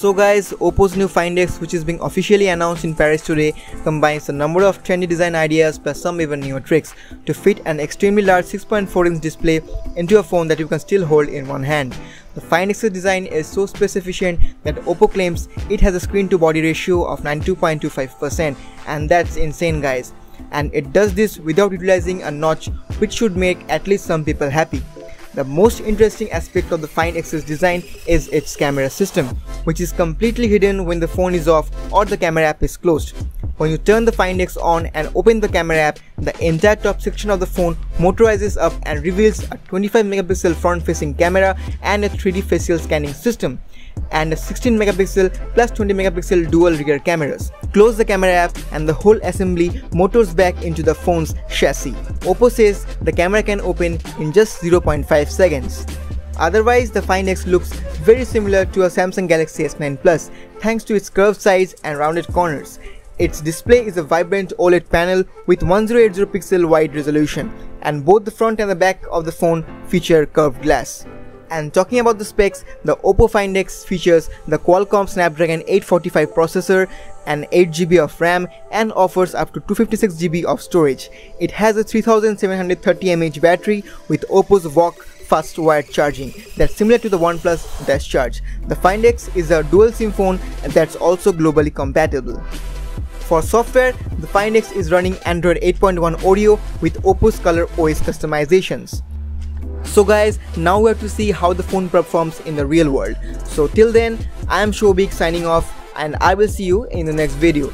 So guys, Oppo's new Find X which is being officially announced in Paris today combines a number of trendy design ideas plus some even newer tricks to fit an extremely large 6.4 inch display into a phone that you can still hold in one hand. The Find X's design is so space efficient that Oppo claims it has a screen to body ratio of 92.25% and that's insane guys. And it does this without utilizing a notch which should make at least some people happy. The most interesting aspect of the Find X's design is its camera system, which is completely hidden when the phone is off or the camera app is closed. When you turn the Find X on and open the camera app, the entire top section of the phone motorizes up and reveals a 25 megapixel front facing camera and a 3D facial scanning system and a 16 megapixel plus 20 megapixel dual rear cameras. Close the camera app and the whole assembly motors back into the phone's chassis. Oppo says the camera can open in just 0.5 seconds. Otherwise, the Find X looks very similar to a Samsung Galaxy S9 Plus thanks to its curved sides and rounded corners. Its display is a vibrant OLED panel with 1080 pixel wide resolution and both the front and the back of the phone feature curved glass. And talking about the specs, the Oppo Find X features the Qualcomm Snapdragon 845 processor and 8GB of RAM and offers up to 256GB of storage. It has a 3730 mAh battery with Oppo's VOOC fast wired charging that's similar to the OnePlus Dash Charge. The Find X is a dual SIM phone that's also globally compatible. For software, the Find X is running Android 8.1 Oreo with Oppo's Color OS customizations. So guys, now we have to see how the phone performs in the real world. So till then, I am Shobik signing off and I will see you in the next video.